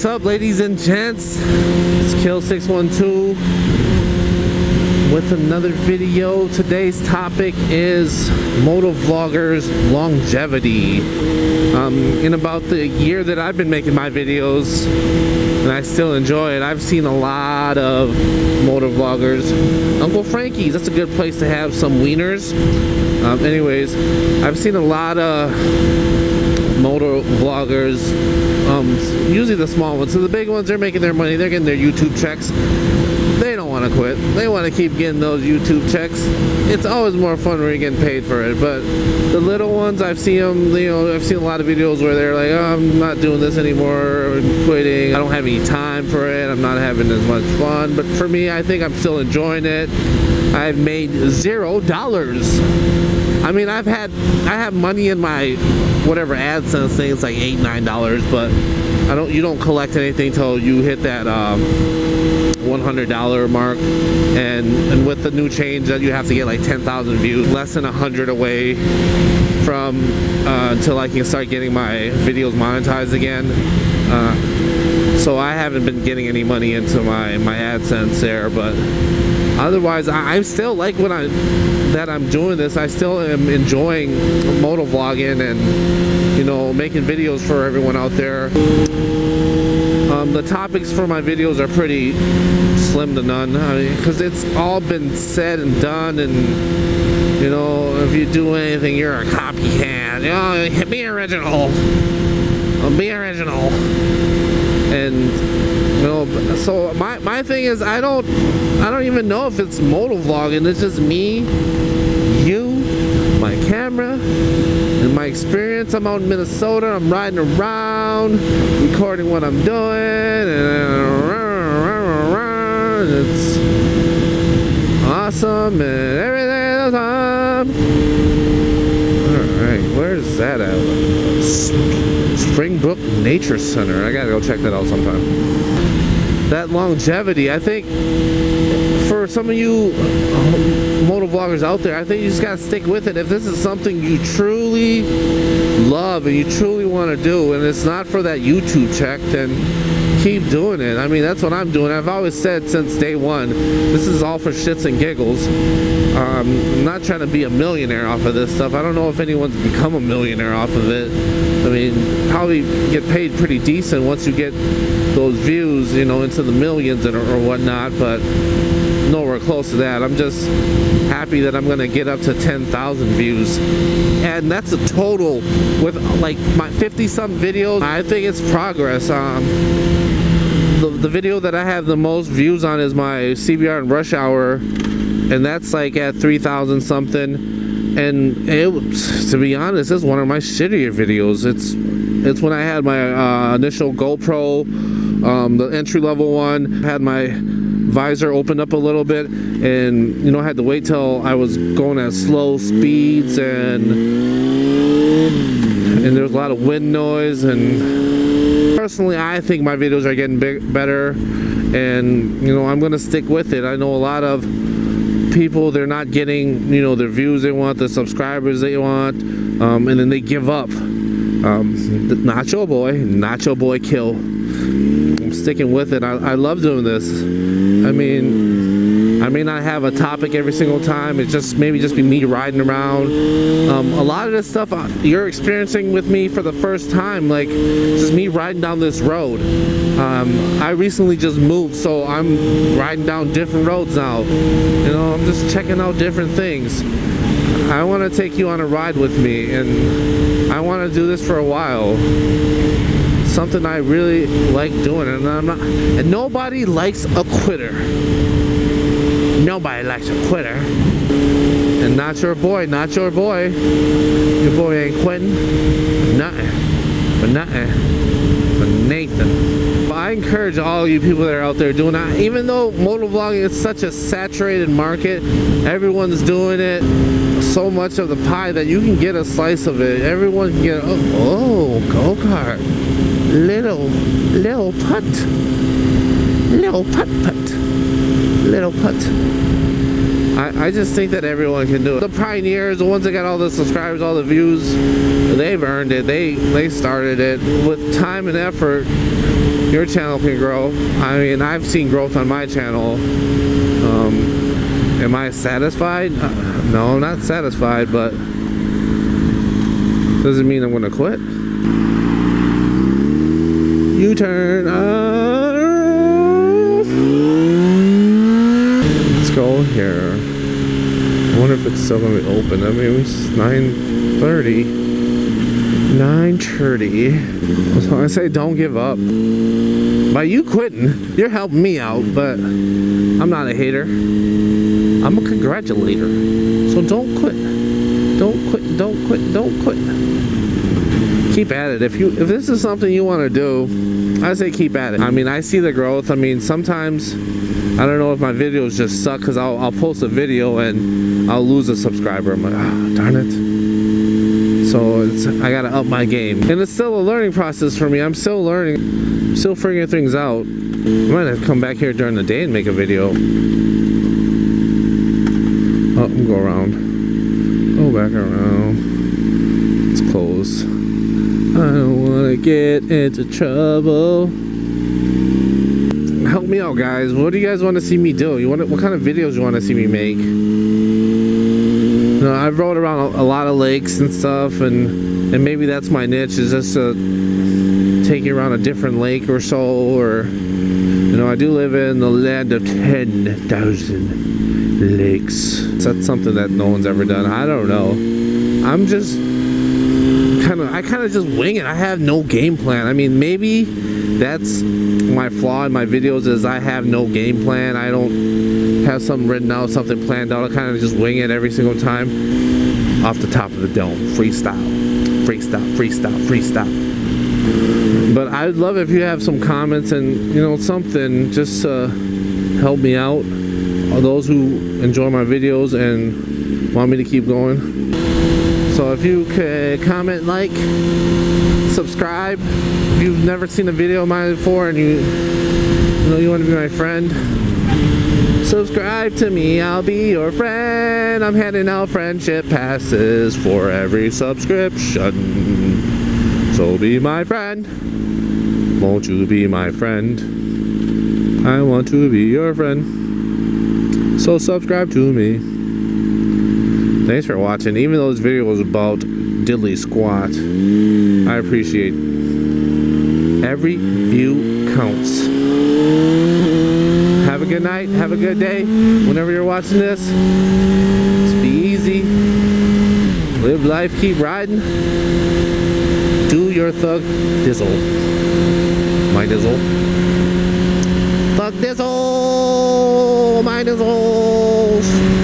What's up, ladies and gents? It's Kill612 with another video. Today's topic is motovloggers longevity. Um, in about the year that I've been making my videos, and I still enjoy it, I've seen a lot of motovloggers. Uncle Frankie's, that's a good place to have some wieners. Um, anyways, I've seen a lot of motor vloggers um, usually the small ones. So the big ones they're making their money they're getting their youtube checks. They don't want to quit. They want to keep getting those youtube checks. It's always more fun when you're getting paid for it but the little ones i've seen them you know i've seen a lot of videos where they're like oh, i'm not doing this anymore i'm quitting i don't have any time for it i'm not having as much fun. But for me i think i'm still enjoying it. I've made zero dollars I mean, I've had, I have money in my whatever AdSense thing. It's like eight, nine dollars, but I don't. You don't collect anything till you hit that um, $100 mark, and and with the new change that you have to get like 10,000 views, less than 100 away from uh, until I can start getting my videos monetized again. Uh, so I haven't been getting any money into my my AdSense there, but otherwise I, I still like when I that I'm doing this. I still am enjoying moto vlogging and you know making videos for everyone out there. Um, the topics for my videos are pretty slim to none. Because I mean, it's all been said and done and you know if you do anything you're a copycat. You know, be original. Be original and you know, so my, my thing is I don't I don't even know if it's moto vlogging. It's just me, you, my camera, and my experience. I'm out in Minnesota. I'm riding around, recording what I'm doing, and it's awesome and everything all the time. All right, where's that at? Springbrook Nature Center. I gotta go check that out sometime that longevity. I think for some of you moto vloggers out there, I think you just gotta stick with it. If this is something you truly love and you truly want to do, and it's not for that YouTube check, then keep doing it. I mean, that's what I'm doing. I've always said since day one, this is all for shits and giggles. Um, I'm not trying to be a millionaire off of this stuff. I don't know if anyone's become a millionaire off of it. I mean, probably get paid pretty decent once you get those views, you know, into the millions and, or whatnot, but nowhere close to that. I'm just happy that I'm to get up to 10,000 views. And that's a total with like my 50 some videos. I think it's progress. Um, the, the video that I have the most views on is my CBR and Rush Hour, and that's like at 3,000 something. And it, to be honest, it's one of my shittier videos. It's it's when I had my uh, initial GoPro, um, the entry level one, had my visor opened up a little bit and you know I had to wait till I was going at slow speeds and and there's a lot of wind noise and personally I think my videos are getting big, better and you know I'm gonna stick with it. I know a lot of people they're not getting you know their views they want the subscribers they want um, and then they give up. Um, Nacho Boy Nacho Boy kill I'm sticking with it I, I love doing this I mean, I may not have a topic every single time. It's just maybe just be me riding around. Um, a lot of this stuff uh, you're experiencing with me for the first time, like just me riding down this road. Um, I recently just moved, so I'm riding down different roads now. You know, I'm just checking out different things. I want to take you on a ride with me, and I want to do this for a while something I really like doing and I'm not and nobody likes a quitter. Nobody likes a quitter. And not your boy not your boy. Your boy ain't quitting nothing but nothing but Nathan. But I encourage all you people that are out there doing that. Even though motovlogging is such a saturated market everyone's doing it so much of the pie that you can get a slice of it. Everyone can get oh, oh go-kart little, little putt, little putt putt, little putt. I, I just think that everyone can do it. The pioneers, the ones that got all the subscribers, all the views, they've earned it. They they started it with time and effort. your channel can grow. I mean, I've seen growth on my channel. Um, am I satisfied? Uh, no, I'm not satisfied, but doesn't mean I'm gonna quit. U-turn. Uh, let's go here. I wonder if it's still gonna be open. I mean, it's 9:30. 9:30. So I say, don't give up. By you quitting, you're helping me out, but I'm not a hater. I'm a congratulator. So don't quit. Don't quit. Don't quit. Don't quit. Keep at it. If you if this is something you want to do, I say keep at it. I mean, I see the growth. I mean, sometimes I don't know if my videos just suck because I'll, I'll post a video and I'll lose a subscriber. I'm like, ah, darn it. So it's I gotta up my game, and it's still a learning process for me. I'm still learning, still figuring things out. I might have to come back here during the day and make a video. Oh, go around. Go back around. It's closed. I don't wanna get into trouble. Help me out, guys. What do you guys want to see me do? You want what kind of videos you want to see me make? You know, I've rode around a, a lot of lakes and stuff, and and maybe that's my niche is just to take you around a different lake or so, or you know, I do live in the land of ten thousand lakes. That's something that no one's ever done. I don't know. I'm just I kind of just wing it. I have no game plan. I mean, maybe that's my flaw in my videos is I have no game plan. I don't have something written out, something planned out. I kind of just wing it every single time off the top of the dome. Freestyle, freestyle, freestyle, freestyle. But I'd love if you have some comments and, you know, something just to help me out those who enjoy my videos and want me to keep going. So if you could comment, like, subscribe. If you've never seen a video of mine before and you, you know you want to be my friend, subscribe to me. I'll be your friend. I'm handing out friendship passes for every subscription. So be my friend. Won't you be my friend? I want to be your friend. So subscribe to me. Thanks for watching. Even though this video was about diddly squat, I appreciate every view counts. Have a good night. Have a good day. Whenever you're watching this, just be easy. Live life. Keep riding. Do your thug dizzle. My dizzle. Thug dizzle. My dizzle.